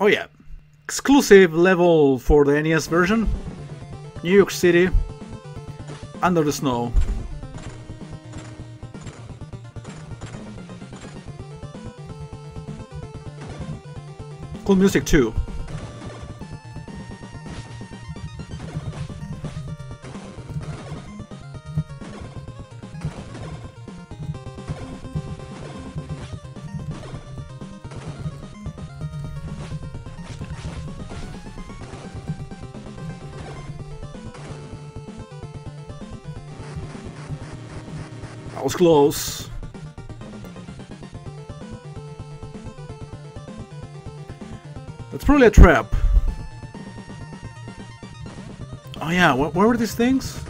Oh yeah, exclusive level for the NES version. New York City, under the snow. Cool music too. Was close. That's probably a trap. Oh yeah, wh where were these things?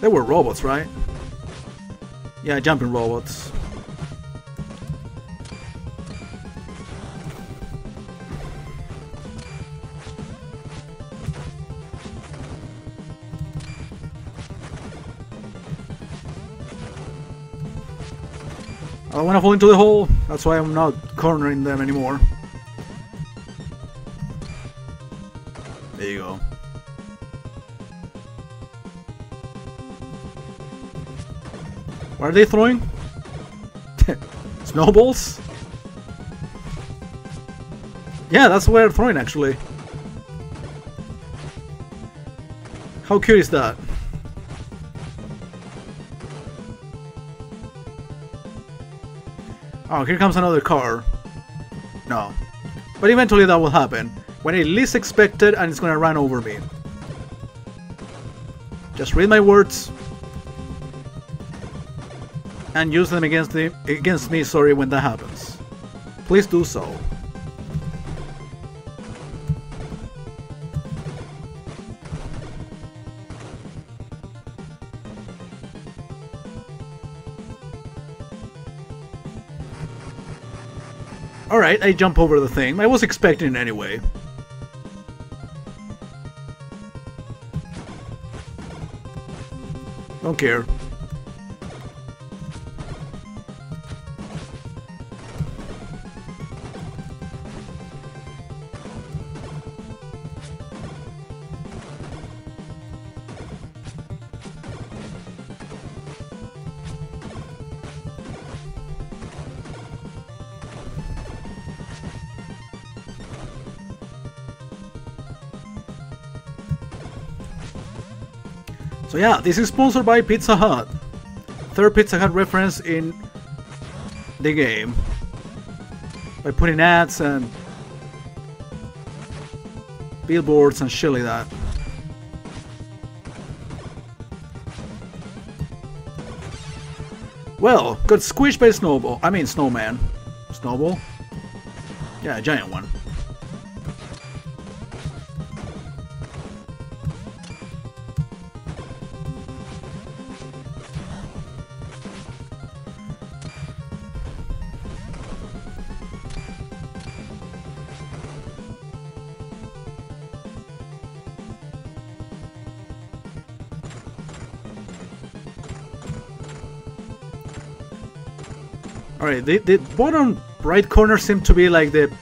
They were robots, right? Yeah, jumping robots. I don't want to fall into the hole. That's why I'm not cornering them anymore. There you go. What are they throwing? Snowballs? Yeah, that's what they're throwing actually. How cute is that? Oh, here comes another car. No. But eventually that will happen. When I least expect it and it's gonna run over me. Just read my words. And use them against, the, against me, sorry, when that happens. Please do so. Alright, I jump over the thing. I was expecting it anyway. Don't care. So yeah, this is sponsored by Pizza Hut. Third Pizza Hut reference in the game. By putting ads and billboards and shit like that. Well, got squished by Snowball. I mean Snowman. Snowball? Yeah, giant one. Alright, the, the bottom right corner seemed to be like the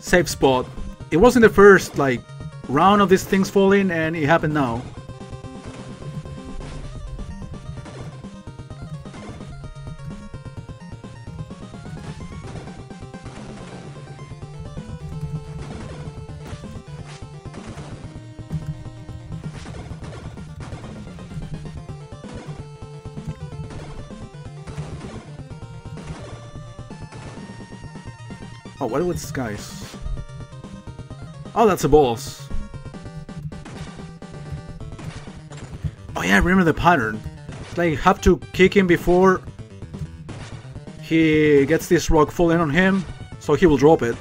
safe spot. It wasn't the first like round of these things falling and it happened now. Oh, what are these guys? Oh, that's a boss. Oh yeah, I remember the pattern. It's like have to kick him before he gets this rock falling on him, so he will drop it.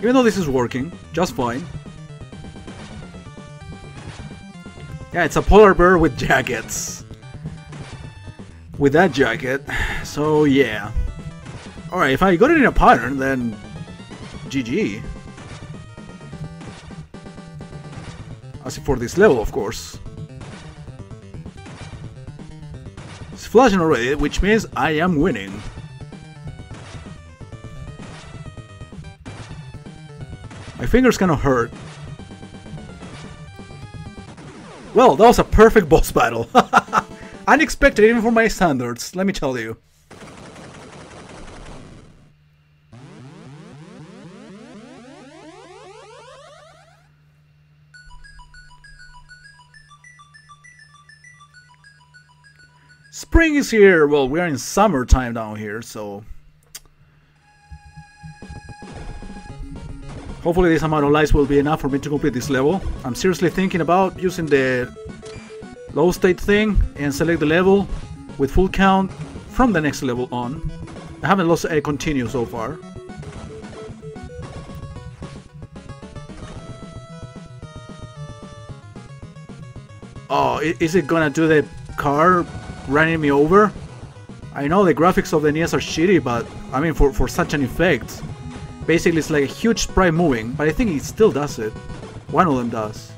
Even though this is working, just fine. Yeah, it's a polar bear with jackets. With that jacket, so yeah. Alright, if I got it in a pattern, then GG. As for this level, of course. It's flashing already, which means I am winning. My fingers kinda hurt. Well, that was a perfect boss battle. Unexpected even for my standards, let me tell you. Spring is here! Well, we're in summertime down here, so... Hopefully this amount of lights will be enough for me to complete this level. I'm seriously thinking about using the low state thing and select the level with full count from the next level on. I haven't lost a continue so far. Oh, is it gonna do the car running me over. I know the graphics of the NES are shitty, but I mean for, for such an effect. Basically it's like a huge sprite moving, but I think it still does it. One of them does.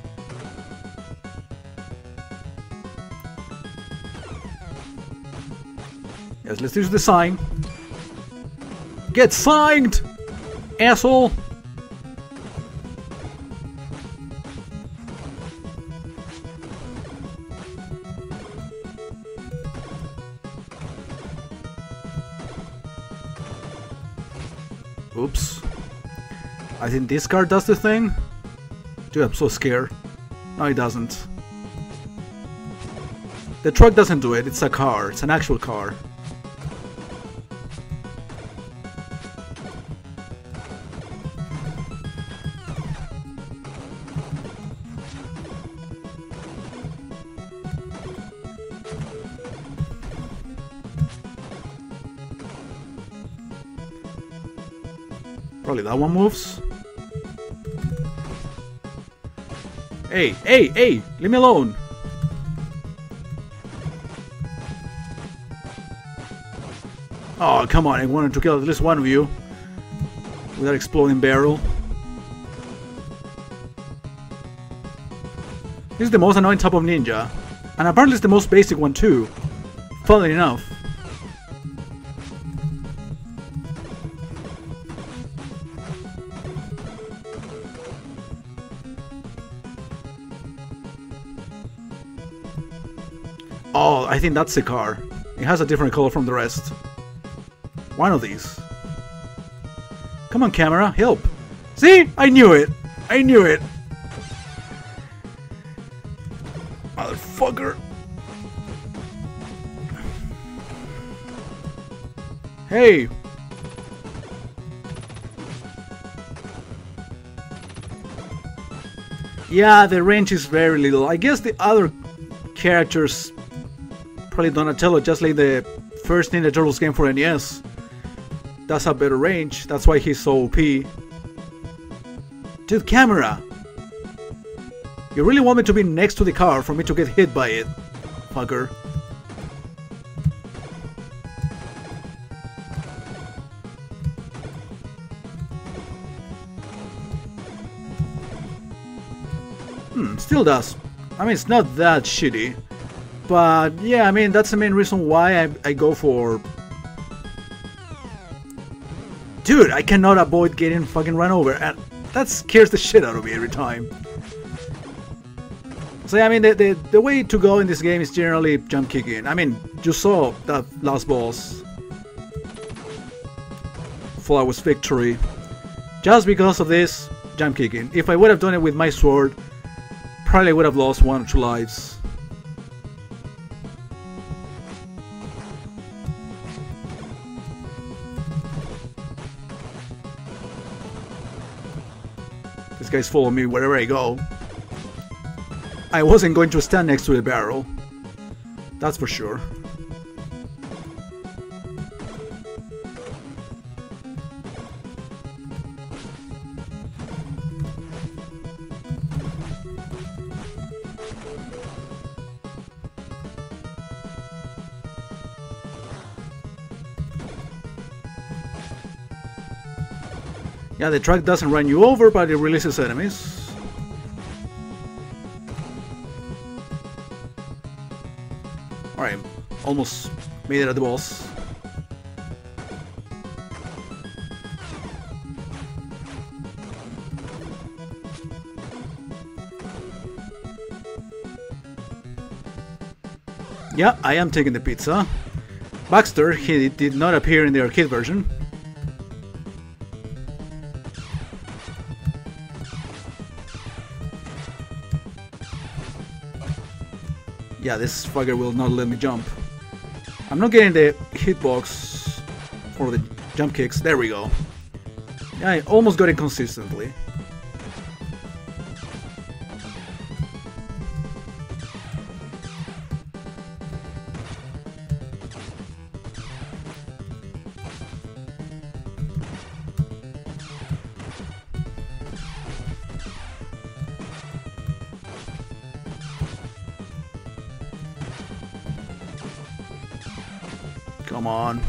Yes, let's use the sign. Get signed! Asshole! I think this car does the thing. Dude, I'm so scared. No, it doesn't. The truck doesn't do it, it's a car. It's an actual car. Probably that one moves. Hey, hey, hey! Leave me alone! Oh, come on, I wanted to kill at least one of you. With that exploding barrel. This is the most annoying type of ninja. And apparently it's the most basic one too. Funnily enough. I think that's the car. It has a different color from the rest. One of these. Come on, camera, help! See? I knew it! I knew it! Motherfucker! Hey! Yeah, the range is very little. I guess the other characters probably Donatello, just like the first Ninja Turtles game for NES. That's a better range, that's why he's so OP. Dude, camera! You really want me to be next to the car for me to get hit by it, fucker. Hmm, still does. I mean, it's not that shitty. But yeah, I mean, that's the main reason why I, I go for... Dude, I cannot avoid getting fucking run over, and that scares the shit out of me every time. So yeah, I mean, the, the, the way to go in this game is generally jump kicking. I mean, you saw that last boss. Flawless victory. Just because of this, jump kicking. If I would have done it with my sword, probably would have lost one or two lives. These guys follow me wherever I go. I wasn't going to stand next to the barrel. That's for sure. Yeah, the truck doesn't run you over, but it releases enemies. Alright, almost made it at the boss. Yeah, I am taking the pizza. Baxter, he did not appear in the arcade version. Yeah, this fucker will not let me jump. I'm not getting the hitbox for the jump kicks. There we go. I almost got it consistently. Come on.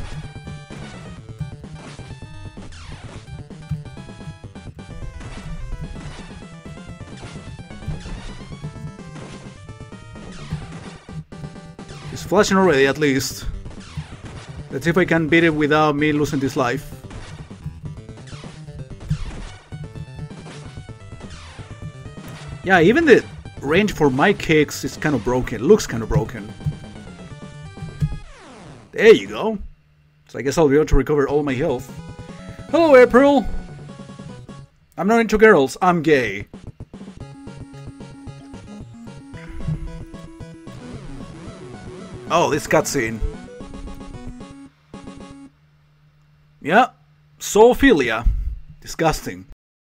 He's flashing already, at least. Let's see if I can beat it without me losing this life. Yeah, even the range for my kicks is kind of broken. looks kind of broken. There you go. So I guess I'll be able to recover all my health. Hello, April! I'm not into girls, I'm gay. Oh, this cutscene. Yeah, zoophilia. Disgusting.